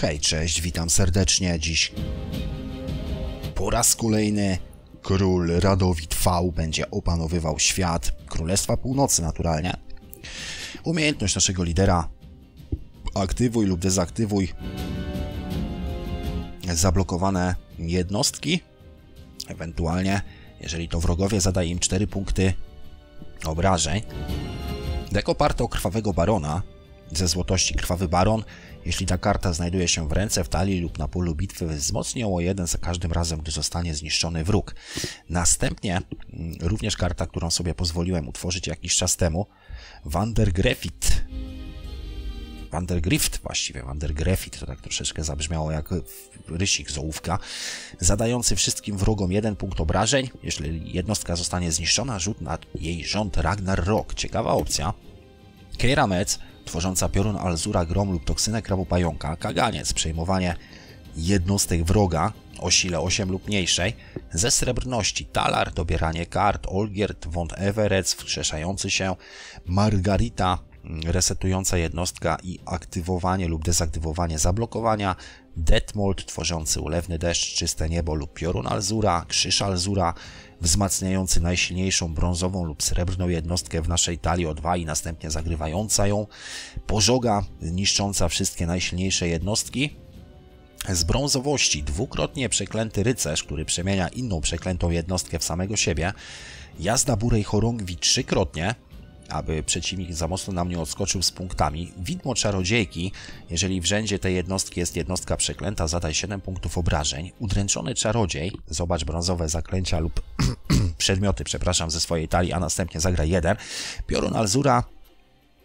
Hej, cześć, witam serdecznie. Dziś po raz kolejny król Radowid V będzie opanowywał świat Królestwa Północy naturalnie. Umiejętność naszego lidera aktywuj lub dezaktywuj zablokowane jednostki. Ewentualnie, jeżeli to wrogowie, zadaj im 4 punkty obrażeń. Dek oparty o Krwawego Barona ze złotości Krwawy Baron. Jeśli ta karta znajduje się w ręce, w talii lub na polu bitwy, wzmocni ją o jeden za każdym razem, gdy zostanie zniszczony wróg. Następnie mm, również karta, którą sobie pozwoliłem utworzyć jakiś czas temu, Vandergrefit. Vandergrift właściwie, Vandergrefit, to tak troszeczkę zabrzmiało jak rysik z ołówka, zadający wszystkim wrogom jeden punkt obrażeń. Jeśli jednostka zostanie zniszczona, rzut na jej rząd Ragnar Rock. Ciekawa opcja. Keira Metz, tworząca piorun Alzura, grom lub toksynę krabu pająka, kaganiec, przejmowanie jednostek wroga o sile 8 lub mniejszej, ze srebrności, talar, dobieranie kart, Olgierd, Wąt Everett, wskrzeszający się, Margarita, resetująca jednostka i aktywowanie lub dezaktywowanie zablokowania, Detmold tworzący ulewny deszcz, czyste niebo lub piorun Alzura, krzyż Alzura, wzmacniający najsilniejszą brązową lub srebrną jednostkę w naszej talii o 2 i następnie zagrywająca ją, pożoga niszcząca wszystkie najsilniejsze jednostki, z brązowości dwukrotnie przeklęty rycerz, który przemienia inną przeklętą jednostkę w samego siebie, jazda burej chorągwi trzykrotnie, aby przeciwnik za mocno nam nie odskoczył z punktami. Widmo czarodziejki, jeżeli w rzędzie tej jednostki jest jednostka przeklęta, zadaj 7 punktów obrażeń. Udręczony czarodziej, zobacz brązowe zaklęcia lub przedmioty, przepraszam, ze swojej talii, a następnie zagra 1. Piorun Alzura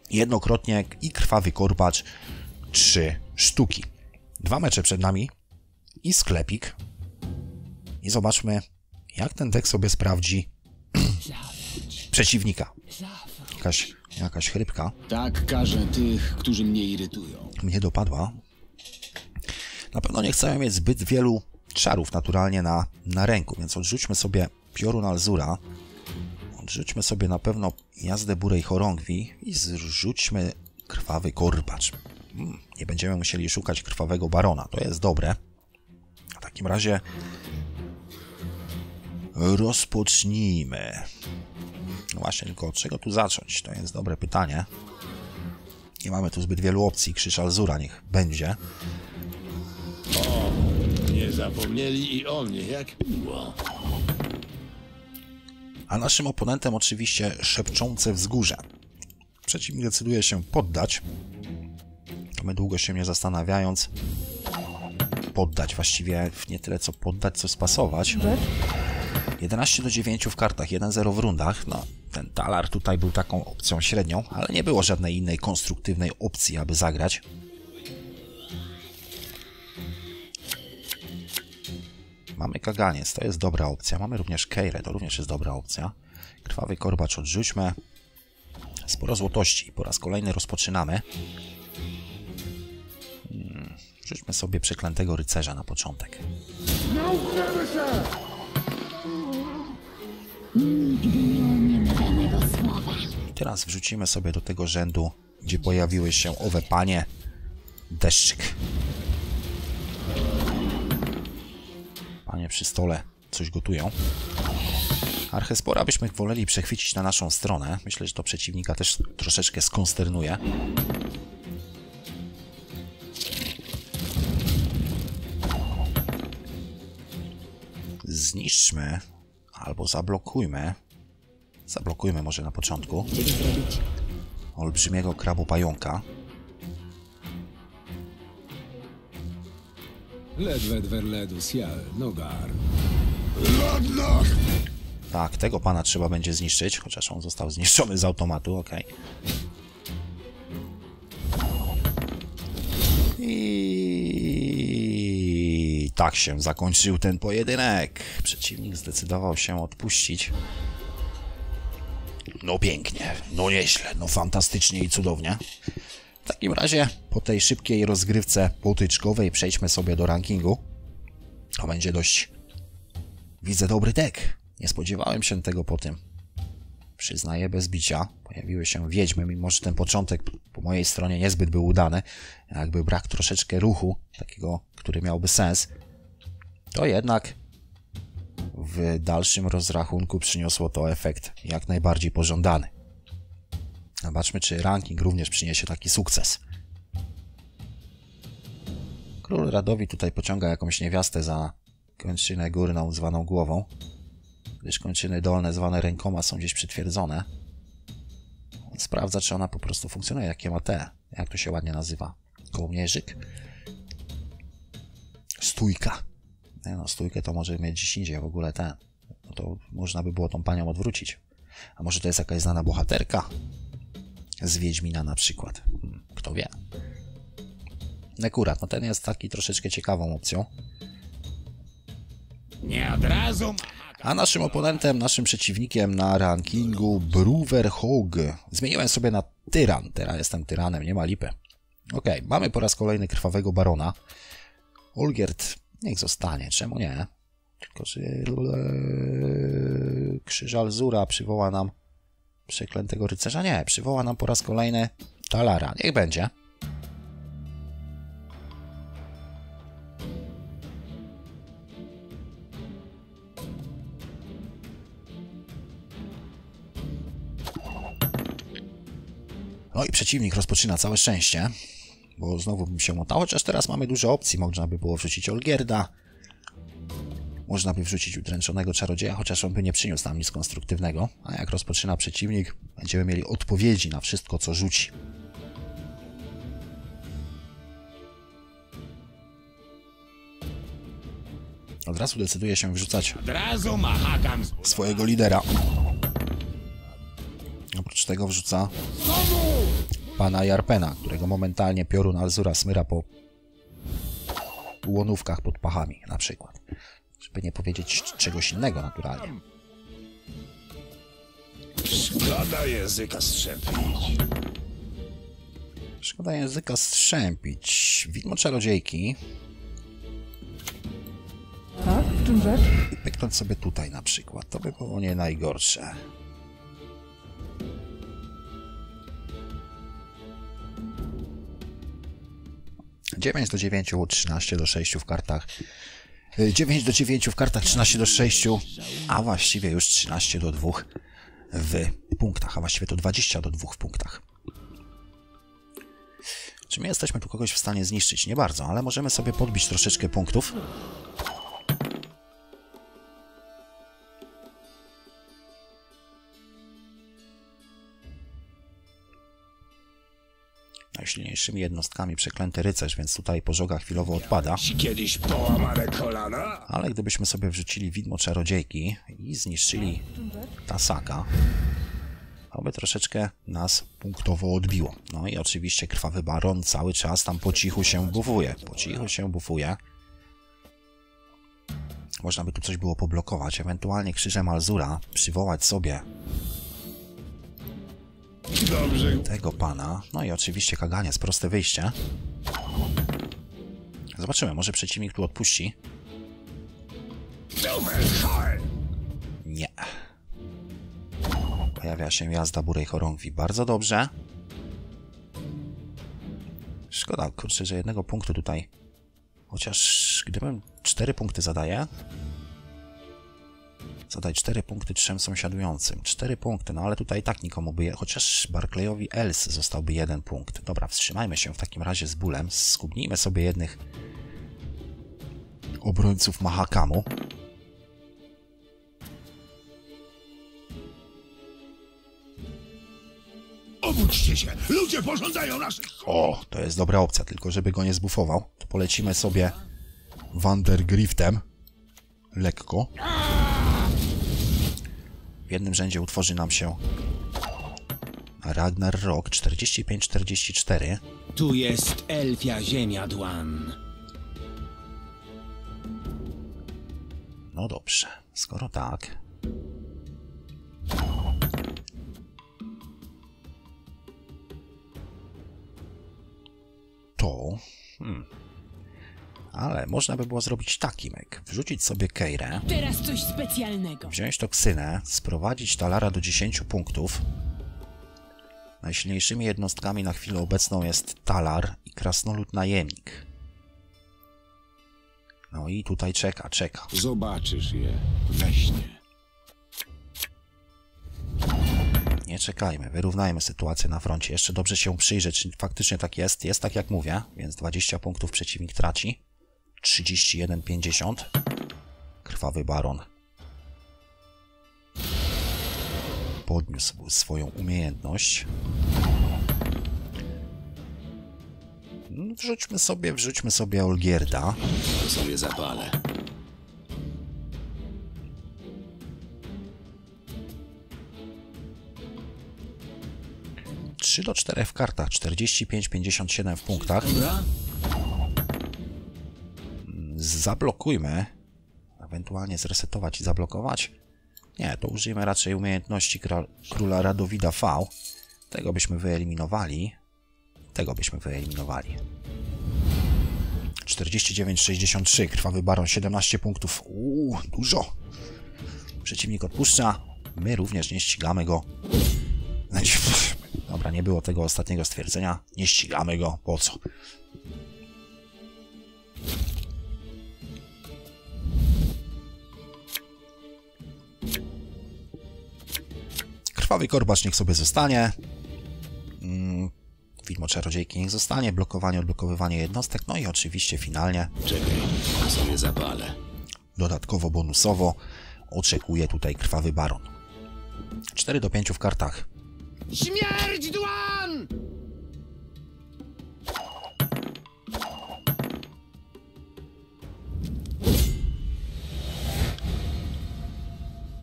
jednokrotnie i krwawy korbacz 3 sztuki. Dwa mecze przed nami i sklepik. I zobaczmy, jak ten dek sobie sprawdzi przeciwnika. Jakaś, jakaś chrypka. Tak karzę tych, którzy mnie irytują. Mnie dopadła. Na pewno nie chcemy mieć zbyt wielu czarów naturalnie na, na ręku, więc odrzućmy sobie piorun Alzura. Odrzućmy sobie na pewno jazdę burej chorągwi i zrzućmy krwawy korbacz. Hmm, nie będziemy musieli szukać krwawego barona, to jest dobre. W takim razie rozpocznijmy. No właśnie, tylko od czego tu zacząć? To jest dobre pytanie. Nie mamy tu zbyt wielu opcji. Krzyż Alzura niech będzie. O, nie zapomnieli i o mnie, jak miło. A naszym oponentem oczywiście szepczące wzgórze. Przeciwnik decyduje się poddać. My długo się nie zastanawiając poddać, właściwie nie tyle co poddać, co spasować. 11 do 9 w kartach, 1-0 w rundach. No, ten talar tutaj był taką opcją średnią, ale nie było żadnej innej konstruktywnej opcji, aby zagrać. Mamy kaganiec, to jest dobra opcja. Mamy również Keirę, to również jest dobra opcja. Krwawy korbacz odrzućmy. Sporo złotości. Po raz kolejny rozpoczynamy. Hmm, rzućmy sobie przeklętego rycerza na początek. I teraz wrzucimy sobie do tego rzędu, gdzie pojawiły się owe panie, deszczyk. Panie przy stole coś gotują. Archespora byśmy woleli przechwycić na naszą stronę. Myślę, że to przeciwnika też troszeczkę skonsternuje. Zniszczmy albo zablokujmy. Zablokujmy może na początku. Olbrzymiego krabu pająka. Ledwed verledus jal, nogar. Tak, tego pana trzeba będzie zniszczyć, chociaż on został zniszczony z automatu, ok. I tak się zakończył ten pojedynek. Przeciwnik zdecydował się odpuścić. No pięknie, no nieźle, no fantastycznie i cudownie. W takim razie po tej szybkiej rozgrywce potyczkowej przejdźmy sobie do rankingu. To będzie dość... Widzę dobry deck. Nie spodziewałem się tego po tym Przyznaję bez bicia. Pojawiły się wiedźmy, mimo że ten początek po mojej stronie niezbyt był udany. Jakby brak troszeczkę ruchu, takiego, który miałby sens. To jednak w dalszym rozrachunku przyniosło to efekt jak najbardziej pożądany. Zobaczmy, czy ranking również przyniesie taki sukces. Król Radowi tutaj pociąga jakąś niewiastę za kończynę górną zwaną głową, gdyż kończyny dolne zwane rękoma są gdzieś przytwierdzone. On sprawdza, czy ona po prostu funkcjonuje, jakie ma te, jak to się ładnie nazywa, kołnierzyk. Stójka. Nie no, stójkę to może mieć gdzieś indziej, w ogóle ten. No to można by było tą panią odwrócić. A może to jest jakaś znana bohaterka? Z Wiedźmina na przykład. Hmm, Kto wie. Nekurat, no ten jest taki troszeczkę ciekawą opcją. Nie od razu. A naszym oponentem, naszym przeciwnikiem na rankingu Bruver Hog. Zmieniłem sobie na Tyran. Teraz jestem Tyranem, nie ma lipy. Okej, mamy po raz kolejny Krwawego Barona. Olgierd niech zostanie, czemu nie? Tylko, że eee, Krzyżal Zura przywoła nam Przeklętego Rycerza? Nie, przywoła nam po raz kolejny Talara. Niech będzie. No i przeciwnik rozpoczyna całe szczęście, bo znowu bym się motał, chociaż teraz mamy dużo opcji. Można by było wrzucić Olgierda, można by wrzucić udręczonego czarodzieja, chociaż on by nie przyniósł nam nic konstruktywnego. A jak rozpoczyna przeciwnik, będziemy mieli odpowiedzi na wszystko, co rzuci. Od razu decyduje się wrzucać swojego lidera. Oprócz tego wrzuca pana Jarpena, którego momentalnie piorun Alzura smyra po łonówkach pod pachami na przykład. Żeby nie powiedzieć czegoś innego naturalnie. Szkoda języka strzępić. Szkoda języka strzępić. Widmo czarodziejki Tak? W czym rzecz? i pyknąć sobie tutaj na przykład. To by było nie najgorsze. Dziewięć do 9, 13 do 6 w kartach. Y, 9 do 9 w kartach, 13 do 6, a właściwie już 13 do 2 w punktach, a właściwie to 20 do 2 w punktach. Czy my jesteśmy tu kogoś w stanie zniszczyć? Nie bardzo, ale możemy sobie podbić troszeczkę punktów. Najsilniejszymi jednostkami przeklęty rycerz, więc tutaj pożoga chwilowo odpada. Kiedyś połamane kolana? Ale gdybyśmy sobie wrzucili widmo czarodziejki i zniszczyli Tasaka, to by troszeczkę nas punktowo odbiło. No i oczywiście krwawy baron cały czas tam po cichu się bufuje. Po cichu się bufuje. Można by tu coś było poblokować, ewentualnie krzyżem Alzura przywołać sobie Dobrze. tego pana. No i oczywiście kaganiec, proste wyjście. Zobaczymy, może przeciwnik tu odpuści. Nie. Pojawia się jazda Burej Chorągwi. Bardzo dobrze. Szkoda, kurczę, że jednego punktu tutaj... Chociaż gdybym cztery punkty zadaję... Zadaj cztery punkty trzem sąsiadującym. Cztery punkty, no ale tutaj tak nikomu by... Chociaż Barclayowi Els zostałby jeden punkt. Dobra, wstrzymajmy się w takim razie z bólem. Skubnijmy sobie jednych obrońców Mahakamu. Obudźcie się! Ludzie pożądają naszych... O, to jest dobra opcja, tylko żeby go nie zbufował, to polecimy sobie Vandergriftem. Lekko. W jednym rzędzie utworzy nam się Ragnar Rock 45-44. Tu jest elfia ziemia Dłan. No dobrze, skoro tak. To. Hmm. Ale można by było zrobić taki myk. Wrzucić sobie Keirę, Teraz coś specjalnego. wziąć toksynę, sprowadzić Talara do 10 punktów. Najsilniejszymi jednostkami na chwilę obecną jest Talar i Krasnolud Najemnik. No i tutaj czeka, czeka. Zobaczysz je we śnie. Nie czekajmy, wyrównajmy sytuację na froncie. Jeszcze dobrze się przyjrzeć, czy faktycznie tak jest. Jest tak jak mówię, więc 20 punktów przeciwnik traci. 31,50. Krwawy baron. Podniósł swoją umiejętność. No, Wrzućmy sobie, wrzućmy sobie Olgierda. To sobie zapalę. Trzy do 4 w kartach, 45-57 w punktach. Dobra? Zablokujmy, ewentualnie zresetować i zablokować. Nie, to użyjmy raczej umiejętności króla Radowida V. Tego byśmy wyeliminowali. Tego byśmy wyeliminowali. 49-63, krwawy baron 17 punktów. Uuu, dużo. Przeciwnik odpuszcza. My również nie ścigamy go. Znaczy, Dobra, nie było tego ostatniego stwierdzenia. Nie ścigamy go. Po co? Krwawy korbacz niech sobie zostanie. Mm, widmo czarodziejki niech zostanie. Blokowanie, odblokowywanie jednostek. No i oczywiście finalnie, Czekaj, to sobie zapalę. dodatkowo bonusowo, oczekuje tutaj krwawy baron. 4 do 5 w kartach. Śmierć dłan!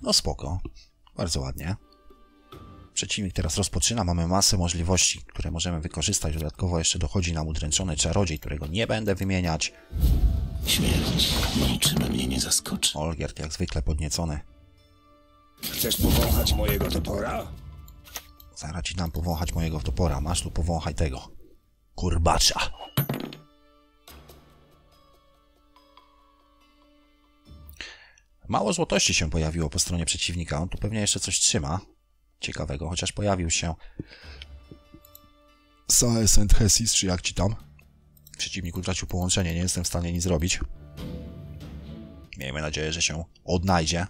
No spoko. Bardzo ładnie. Przeciwnik teraz rozpoczyna, mamy masę możliwości, które możemy wykorzystać. Dodatkowo jeszcze dochodzi nam udręczony czarodziej, którego nie będę wymieniać. Śmierć niczym mnie nie zaskoczy. Olgierd jak zwykle podniecony. Chcesz powąchać mojego topora? Zaraz ci dam powąchać mojego topora. Masz tu powąchaj tego. Kurbacza. Mało złotości się pojawiło po stronie przeciwnika. On tu pewnie jeszcze coś trzyma. Ciekawego, chociaż pojawił się Saes and Hesis, czy jak ci tam? Przeciwnik utracił połączenie, nie jestem w stanie nic zrobić. Miejmy nadzieję, że się odnajdzie.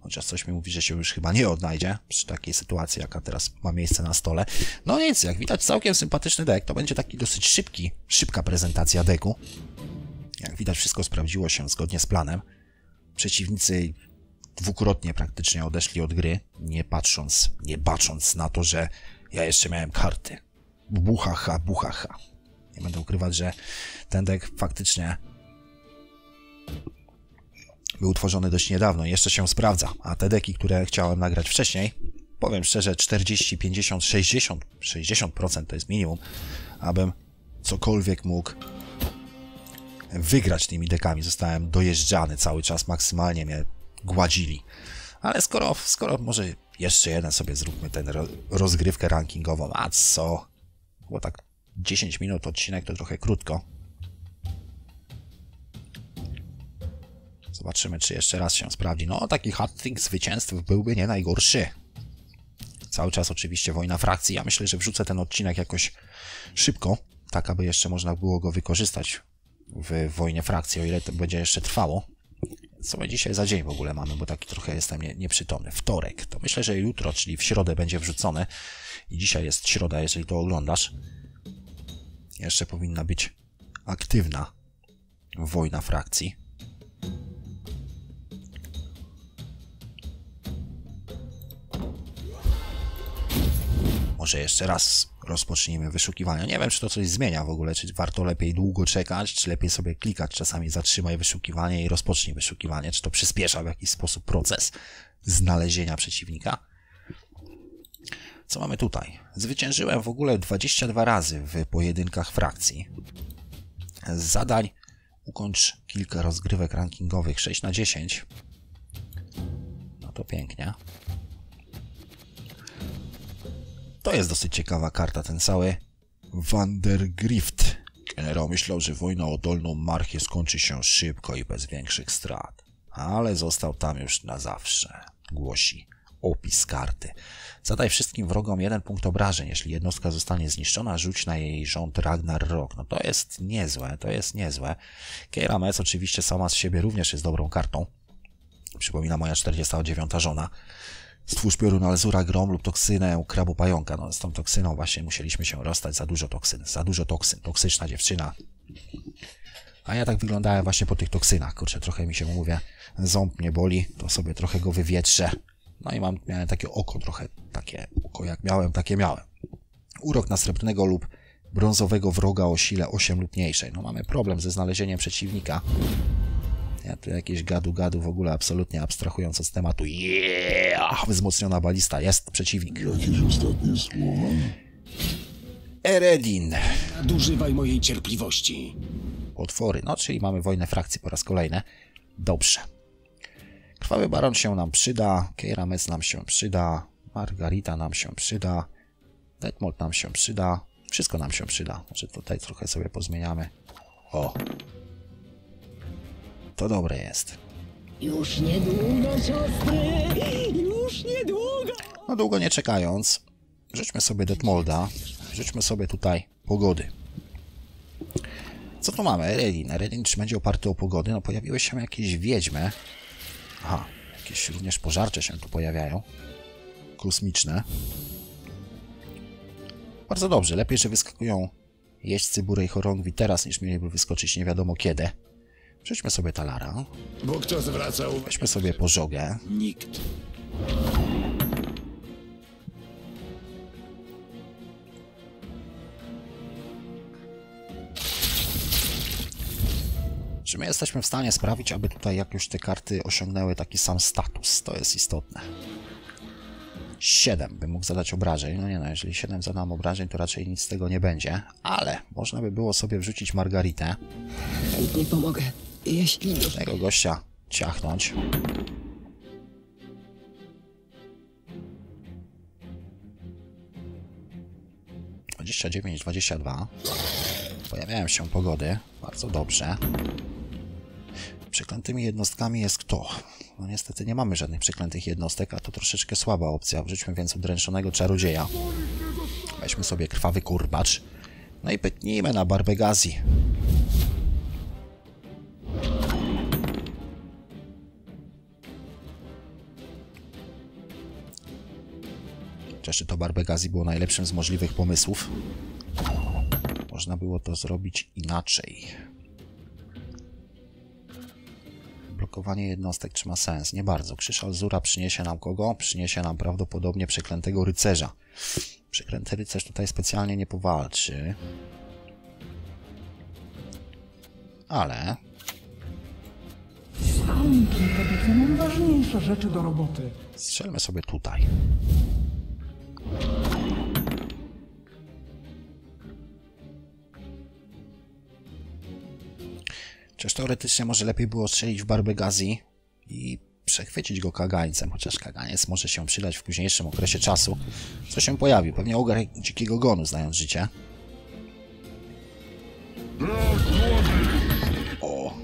Chociaż coś mi mówi, że się już chyba nie odnajdzie przy takiej sytuacji, jaka teraz ma miejsce na stole. No nic, jak widać całkiem sympatyczny deck. To będzie taki dosyć szybki, szybka prezentacja deku. Jak widać wszystko sprawdziło się zgodnie z planem. Przeciwnicy dwukrotnie praktycznie odeszli od gry, nie patrząc, nie bacząc na to, że ja jeszcze miałem karty. Buchacha, buchacha. Nie będę ukrywać, że ten deck faktycznie był utworzony dość niedawno jeszcze się sprawdza, a te deki, które chciałem nagrać wcześniej, powiem szczerze, 40, 50, 60, 60% to jest minimum, abym cokolwiek mógł wygrać tymi dekami. Zostałem dojeżdżany cały czas, maksymalnie mnie gładzili. Ale skoro, skoro może jeszcze jeden sobie zróbmy ro, rozgrywkę rankingową, a co? Było tak 10 minut odcinek to trochę krótko. Zobaczymy, czy jeszcze raz się sprawdzi. No, taki hat-trick zwycięstw byłby nie najgorszy. Cały czas oczywiście wojna frakcji. Ja myślę, że wrzucę ten odcinek jakoś szybko, tak aby jeszcze można było go wykorzystać w wojnie frakcji, o ile to będzie jeszcze trwało. Co my dzisiaj za dzień w ogóle mamy, bo taki trochę jestem nie, nieprzytomny. Wtorek. To myślę, że jutro, czyli w środę będzie wrzucone. I dzisiaj jest środa, jeżeli to oglądasz. Jeszcze powinna być aktywna wojna frakcji. Może jeszcze raz rozpocznijmy wyszukiwania. Nie wiem, czy to coś zmienia w ogóle, czy warto lepiej długo czekać, czy lepiej sobie klikać, czasami zatrzymaj wyszukiwanie i rozpocznij wyszukiwanie, czy to przyspiesza w jakiś sposób proces znalezienia przeciwnika. Co mamy tutaj? Zwyciężyłem w ogóle 22 razy w pojedynkach frakcji. Z zadań ukończ kilka rozgrywek rankingowych 6 na 10. No to pięknie. To jest dosyć ciekawa karta, ten cały Vandergrift. Generał myślał, że wojna o Dolną Marchię skończy się szybko i bez większych strat. Ale został tam już na zawsze, głosi opis karty. Zadaj wszystkim wrogom jeden punkt obrażeń. Jeśli jednostka zostanie zniszczona, rzuć na jej rząd Ragnar Rok. No to jest niezłe, to jest niezłe. Keira oczywiście sama z siebie również jest dobrą kartą. Przypomina moja 49 żona. Stwórz piorun Alzura, grom lub toksynę krabu pająka. No z tą toksyną właśnie musieliśmy się rozstać. Za dużo toksyn, za dużo toksyn. Toksyczna dziewczyna. A ja tak wyglądałem właśnie po tych toksynach. Kurczę, trochę mi się mówię, ząb mnie boli, to sobie trochę go wywietrzę. No i mam, miałem takie oko trochę, takie oko jak miałem, takie miałem. Urok na srebrnego lub brązowego wroga o sile 8 lub mniejszej. No mamy problem ze znalezieniem przeciwnika. Ja tu jakieś gadu-gadu w ogóle absolutnie abstrahując od tematu. Yeah! Wzmocniona balista, jest przeciwnik. Jakieś ostatnie słowa? Eredin. Nadużywaj mojej cierpliwości. Potwory, no czyli mamy wojnę frakcji po raz kolejny. Dobrze. Krwawy Baron się nam przyda, Keira Metz nam się przyda, Margarita nam się przyda, Detmold nam się przyda, wszystko nam się przyda. Może tutaj trochę sobie pozmieniamy. O! To dobre jest. Już niedługo, siostry, już niedługo. No długo nie czekając, rzućmy sobie Detmolda, rzućmy sobie tutaj pogody. Co tu mamy? Eredin. Eredin czy będzie oparty o pogody? No pojawiły się jakieś wiedźmy. Aha, jakieś również pożarcze się tu pojawiają. Kosmiczne. Bardzo dobrze. Lepiej, że wyskakują jeźdźcy Burej Chorągwi teraz, niż mieliby wyskoczyć nie wiadomo kiedy. Rzućmy sobie Talara. Bo kto zwraca uwagę? Weźmy sobie pożogę. Nikt. Czy my jesteśmy w stanie sprawić, aby tutaj jakoś te karty osiągnęły taki sam status? To jest istotne. 7 bym mógł zadać obrażeń. No nie no, jeżeli 7 zadam obrażeń, to raczej nic z tego nie będzie. Ale można by było sobie wrzucić Margaritę. Chętnie pomogę, jeśli. Tego gościa ciachnąć. Dwadzieścia dziewięć, dwadzieścia dwa. Pojawiają się pogody. Bardzo dobrze. Przeklętymi jednostkami jest kto? No niestety nie mamy żadnych przeklętych jednostek, a to troszeczkę słaba opcja. Wrzućmy więc udręczonego czarodzieja. Weźmy sobie krwawy kurbacz. No i pytnijmy na Barbegazji. Chociaż czy to Barbegazji było najlepszym z możliwych pomysłów? Można było to zrobić inaczej. Blokowanie jednostek czy ma sens? Nie bardzo. Krzyż Alzura przyniesie nam kogo? Przyniesie nam prawdopodobnie przeklętego rycerza. Przeklęty rycerz tutaj specjalnie nie powalczy. Ale Anki, kobiety, mam ważniejsze rzeczy do roboty. strzelmy sobie tutaj. Chociaż teoretycznie może lepiej było strzelić w Barbegazji i przechwycić go kagańcem, chociaż kaganiec może się przydać w późniejszym okresie czasu. Co się pojawi? Pewnie ogar dzikiego gonu, znając życie. O!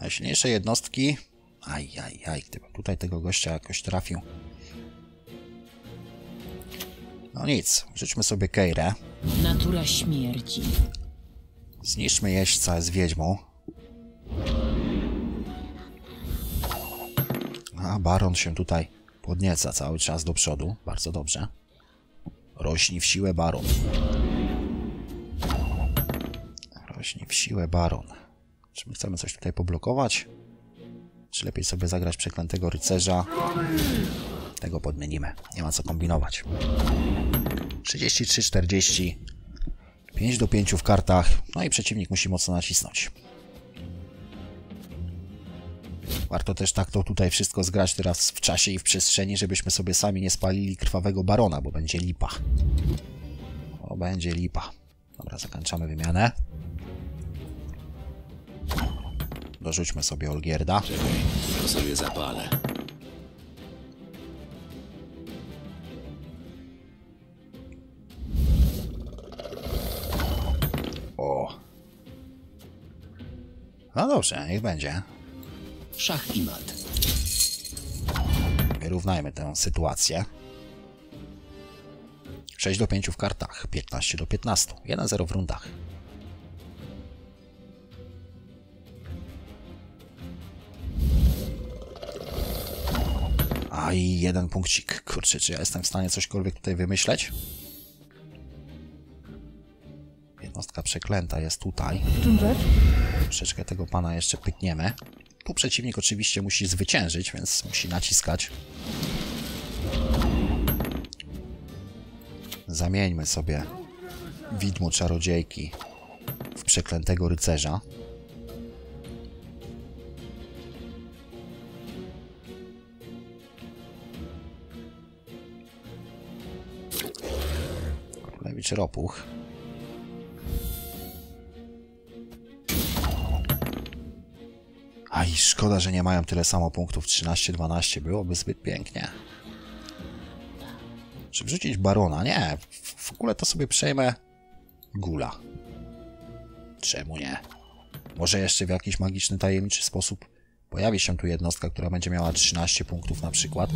Najsilniejsze jednostki. Aj, aj, aj, gdybym tutaj tego gościa jakoś trafił. No nic, rzućmy sobie Keirę. Natura śmierci. Zniszczmy jeźdźca z wiedźmą. A, baron się tutaj podnieca cały czas do przodu. Bardzo dobrze. Rośnij w siłę, baron. Rośnij w siłę, baron. Czy my chcemy coś tutaj poblokować? Czy lepiej sobie zagrać przeklętego rycerza? Tego podmienimy. Nie ma co kombinować. 33-40. 5 do 5 w kartach, no i przeciwnik musi mocno nacisnąć. Warto też tak to tutaj wszystko zgrać teraz w czasie i w przestrzeni, żebyśmy sobie sami nie spalili krwawego barona, bo będzie lipa. O, będzie lipa. Dobra, zakończamy wymianę. Dorzućmy sobie Olgierda. To sobie zapalę. No dobrze, niech będzie. Szach i mat. Wyrównajmy tę sytuację. 6 do 5 w kartach, 15 do 15. 1-0 w rundach. A i jeden punkcik. Kurczę, czy ja jestem w stanie cośkolwiek tutaj wymyśleć? Jednostka przeklęta jest tutaj. W czym rzecz? Troszeczkę tego pana jeszcze pykniemy. Tu przeciwnik oczywiście musi zwyciężyć, więc musi naciskać. Zamieńmy sobie widmo czarodziejki w przeklętego rycerza. Królewicz Ropuch. Aj, szkoda, że nie mają tyle samo punktów. 13-12 byłoby zbyt pięknie. Czy wrzucić barona? Nie. W ogóle to sobie przejmę gula. Czemu nie? Może jeszcze w jakiś magiczny, tajemniczy sposób pojawi się tu jednostka, która będzie miała 13 punktów na przykład.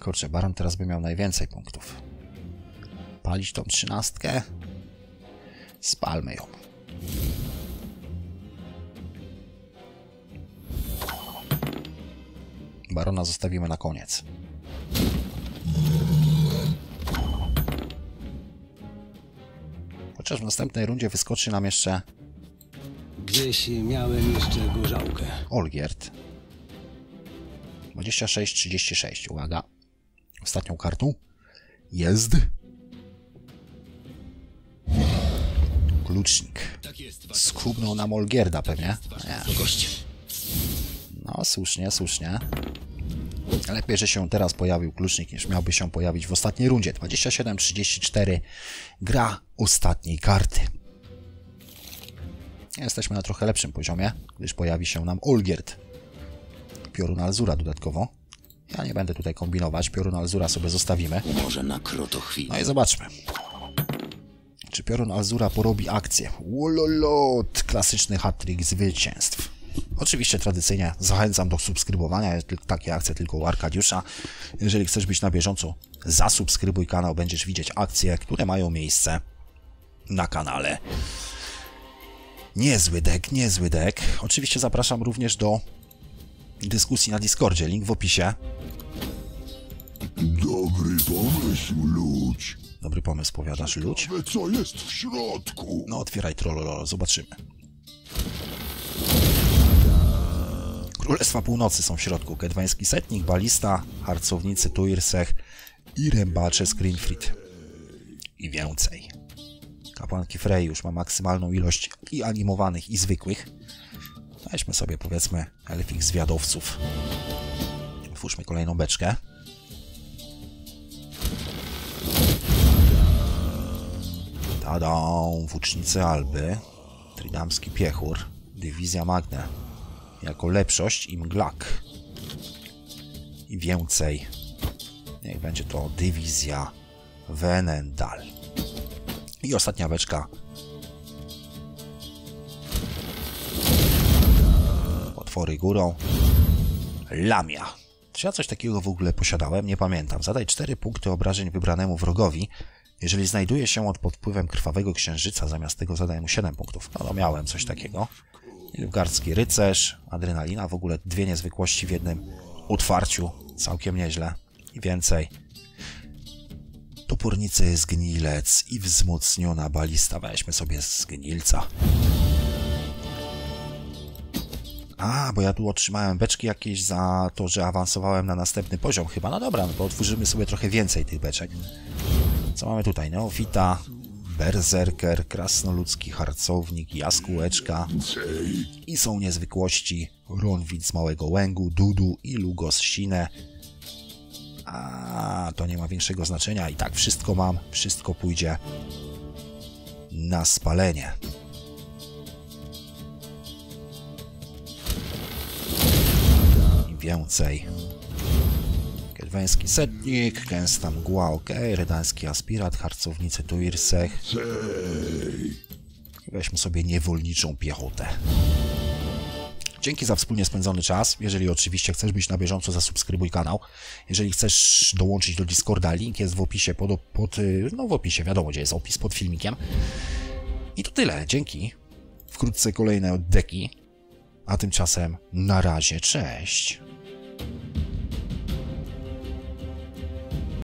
Kurczę, baron teraz by miał najwięcej punktów. Palić tą trzynastkę? Spalmy ją. Barona zostawimy na koniec. Chociaż w następnej rundzie wyskoczy nam jeszcze Gdzieś miałem jeszcze gorzałkę. Olgierd. 26-36, uwaga. Ostatnią kartą jest klucznik. Skubnął nam Olgierda pewnie. Nie. No, słusznie, słusznie. Lepiej, że się teraz pojawił klucznik, niż miałby się pojawić w ostatniej rundzie. 27-34. Gra ostatniej karty. Jesteśmy na trochę lepszym poziomie, gdyż pojawi się nam Olgierd. Piorun Alzura dodatkowo. Ja nie będę tutaj kombinować, Piorun Alzura sobie zostawimy. Może na krotochwilę. No i zobaczmy. Czy Piorun Alzura porobi akcję? Wololot! Klasyczny hat-trick zwycięstw. Oczywiście tradycyjnie zachęcam do subskrybowania, takie akcje tylko u Arkadiusza. Jeżeli chcesz być na bieżąco, zasubskrybuj kanał, będziesz widzieć akcje, które mają miejsce na kanale. Niezły deck, niezły deck. Oczywiście zapraszam również do dyskusji na Discordzie, link w opisie. Dobry pomysł, ludź. Dobry pomysł, powiadasz, ludź. Co jest w środku? No otwieraj trollololo, zobaczymy. Królestwa Północy są w środku. Kedwański Setnik, Balista, Harcownicy Tuirsech i Rębacze z Greenfried. I więcej. Kapłanki Frey już ma maksymalną ilość i animowanych, i zwykłych. Weźmy sobie, powiedzmy, elfich zwiadowców. Otwórzmy kolejną beczkę. Tadą, włócznicy Alby, Tridamski Piechur, Dywizja Magne, jako lepszość i mglak. I więcej. Niech będzie to Dywizja Venendal. I ostatnia beczka. Potwory górą. Lamia. Czy ja coś takiego w ogóle posiadałem? Nie pamiętam. Zadaj 4 punkty obrażeń wybranemu wrogowi. Jeżeli znajduje się on pod wpływem krwawego księżyca, zamiast tego zadaję mu 7 punktów. No, no miałem coś takiego. Nilfgaardzki rycerz, adrenalina, w ogóle dwie niezwykłości w jednym utwarciu. Całkiem nieźle. I więcej. Topornicy zgnilec i wzmocniona balista. Weźmy sobie zgnilca. A, bo ja tu otrzymałem beczki jakieś za to, że awansowałem na następny poziom chyba. No dobra, no to otworzymy sobie trochę więcej tych beczek. Co mamy tutaj? Neofita, berserker, krasnoludzki harcownik, jaskółeczka. I są niezwykłości Ronwid z Małego Łęgu, Dudu i Lugos Sine. A, to nie ma większego znaczenia. I tak wszystko mam, wszystko pójdzie na spalenie. I więcej. Kedweński setnik, gęsta mgła, ok, redański aspirat, harcownicy Tuirsech. weźmy sobie niewolniczą piechotę. Dzięki za wspólnie spędzony czas. Jeżeli oczywiście chcesz być na bieżąco, zasubskrybuj kanał. Jeżeli chcesz dołączyć do Discorda, link jest w opisie pod, pod no w opisie, wiadomo gdzie jest opis pod filmikiem. I to tyle, dzięki. Wkrótce kolejne oddeki. A tymczasem na razie, cześć.